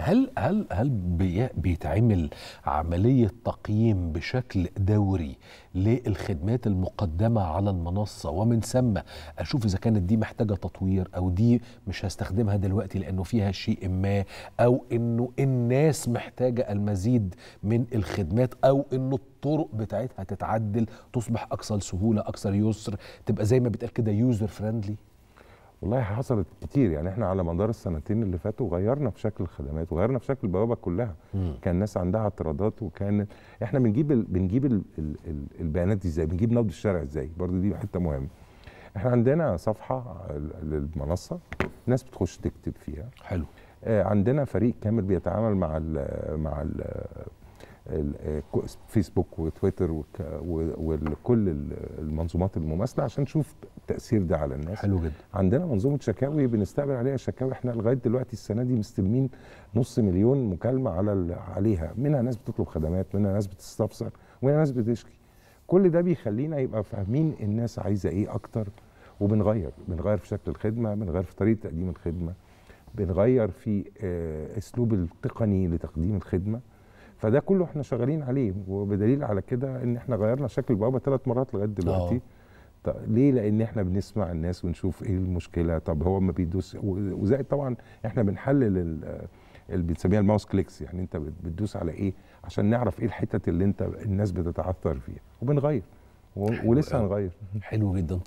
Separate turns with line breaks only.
هل هل هل بي- بيتعمل عملية تقييم بشكل دوري للخدمات المقدمة على المنصة؟ ومن ثم أشوف إذا كانت دي محتاجة تطوير أو دي مش هستخدمها دلوقتي لأنه فيها شيء ما أو إنه الناس محتاجة المزيد من الخدمات أو إنه الطرق بتاعتها تتعدل تصبح أكثر سهولة أكثر يسر تبقى زي ما بيتقال كده user friendly
والله حصلت كتير. يعني إحنا على مدار السنتين اللي فاتوا غيرنا في شكل الخدمات وغيرنا في شكل البوابة كلها. كان الناس عندها اعتراضات وكان إحنا بنجيب ال... بنجيب ال... ال... ال- البيانات دي إزاي؟ بنجيب نبض الشارع إزاي؟ برضو دي حتة مهمة. إحنا عندنا صفحة للمنصة الناس بتخش تكتب فيها.
حلو.
آه، عندنا فريق كامل بيتعامل مع ال مع ال- فيسبوك وتويتر وكل ال- المنظومات المماثلة عشان نشوف التاثير ده على الناس.
حلو جدا.
عندنا منظومة شكاوي بنستقبل عليها شكاوي. إحنا لغاية دلوقتي السنة دي مستلمين نص مليون مكالمة على عليها. منها ناس بتطلب خدمات منها ناس بتستفسر ومنها ناس بتشكي. كل ده بيخلينا يبقى فاهمين الناس عايزة إيه أكتر. وبنغير بنغير في شكل الخدمة بنغير في طريقة تقديم الخدمة بنغير في آه، أسلوب التقني لتقديم الخدمة. فده كله إحنا شغالين عليه وبدليل على كده ان إحنا غيرنا شكل البوابة ثلاث مرات لغاية دلوقتي.
آه.
طب ليه؟ لأن إحنا بنسمع الناس ونشوف إيه المشكلة. طب هو ما بيدوس وزائد طبعا إحنا بنحلل ال- اللي بنسميها الماوس كليكس. يعني انت بت- بتدوس على إيه؟ عشان نعرف إيه الحتت اللي انت الناس بتتعثر فيها وبنغير ولسه
أوي.
هنغير.
حلو جدا.